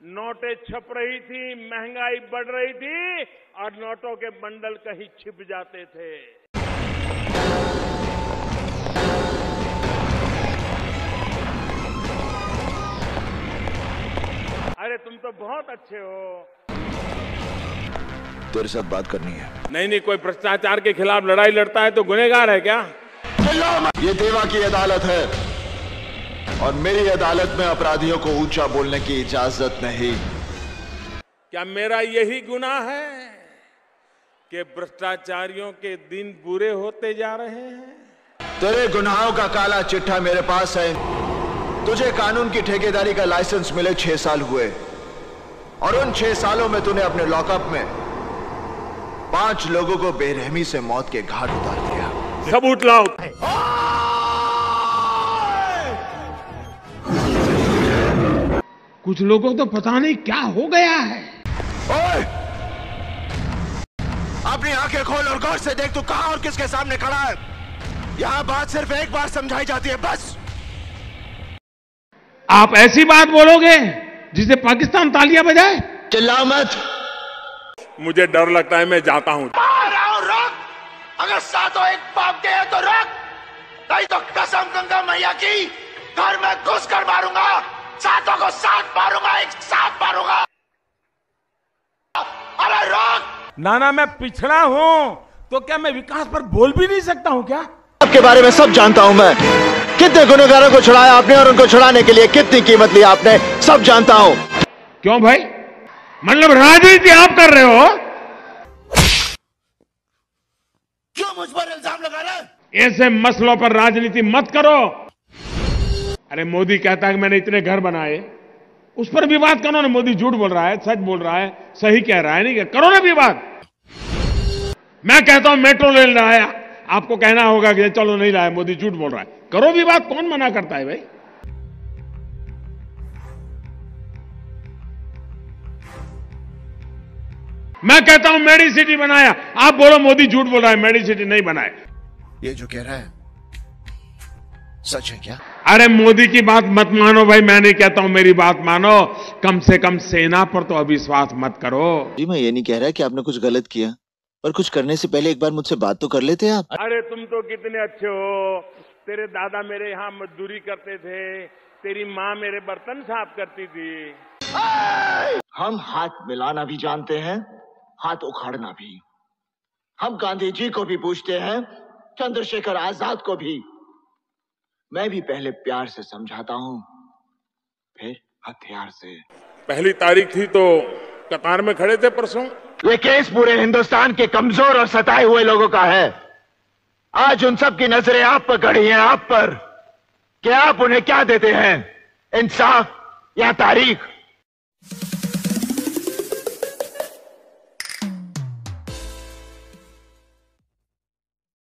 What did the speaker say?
नोटें छप रही थी महँगाई बढ़ रही थी और नोटों के बंडल कहीं छिप जाते थे। अरे तुम तो बहुत अच्छे हो। तेरे साथ बात करनी है। नहीं नहीं कोई भ्रष्टाचार के खिलाफ लड़ाई लड़ता है तो गुनेगार है क्या? ये देवा की अदालत है। और मेरी अदालत में अपराधियों को ऊँचा बोलने की इजाज़त नहीं। क्या मेरा यही गुनाह है कि भ्रष्टाचारियों के दिन बुरे होते जा रहे हैं? तेरे गुनाहों का काला चिट्ठा मेरे पास है। तुझे कानून की ठेकेदारी का लाइसेंस मिले छह साल हुए। और उन छह सालों में तूने अपने लॉकअप में पाँच लोगों को बेरहमी से मौत के घाट उतार दिया। सबूत लाओ। कुछ लोगों को तो पता नहीं क्या हो गया है। ओए! अपनी आँखें खोल और गौर से देख तू कहाँ और किसके सामने खड़ा है। यहाँ बात सिर्फ़ एक बार समझाई जाती है बस। आप ऐसी बात बोलोगे जिसे पाकिस्तान तालियाँ बजाए? चिल्ला मत। मुझे डर लगता है मैं जाता हूँ। रोक। अगर सातों एक पाप के हैं तो रोक। नहीं तो कसम गंगा मैया की घर में घुस कर मारूँगा। सातों को साथ मारूँगा एक साथ मारूँगा अरे रोक। नाना मैं पिछड़ा हूँ तो क्या मैं विकास पर बोल भी नहीं सकता हूँ क्या? आपके बारे में सब जानता हूँ मैं। कितने गुनहगारों को छुड़ाया आपने और उनको छुड़ाने के लिए कितनी कीमत ली आपने सब जानता हूँ। क्यों भाई? मतलब राजनीति आप कर रहे हो? क्यों मुझ पर इल्ज़ाम लगा रहे हैं? ऐसे मसलों पर राजनीति मत करो। अरे मोदी कहता है कि मैंने इतने घर बनाए। उस पर बात करो ना, मोदी झूठ बोल रहा है, सच बोल रहा है, सही कह रहा है, नहीं करो ना बात। मैं कहता हूँ मेट्रो रेल लाया आपको कहना होगा कि चलो नहीं लाया, मोदी झूठ बोल रहा है। करो बात, कौन मना करता है भाई? मैं कहता हूँ मेडी सिटी बनाया, आप बोलो मोदी झूठ बोल रहा है, मेडी सिटी नहीं बनाया ये जो कह रहा है, सच है क्या? अरे मोदी की बात मत मानो भाई मैं नहीं कहता हूँ मेरी बात मानो। कम से कम सेना पर तो अविश्वास मत करो। जी मैं ये नहीं कह रहा कि आपने कुछ गलत किया पर कुछ करने से पहले एक बार मुझसे बात तो कर लेते आप। अरे तुम तो कितने अच्छे हो। तेरे दादा मेरे यहाँ मजदूरी करते थे तेरी माँ मेरे बर्तन साफ़ करती थी। हम हाथ मिलाना भी जानते हैं हाथ उखाड़ना भी। हम गांधी जी को भी पूछते हैं चंद्रशेखर आज़ाद को भी। मैं भी पहले प्यार से समझाता हूँ फिर हथियार से। पहली तारीख थी तो कतार में खड़े थे परसों। ये केस पूरे हिंदुस्तान के कमज़ोर और सताए हुए लोगों का है। आज उन सब की नज़रें आप पर खड़ी हैं आप पर। कि आप उन्हें क्या देते हैं? इंसाफ या तारीख?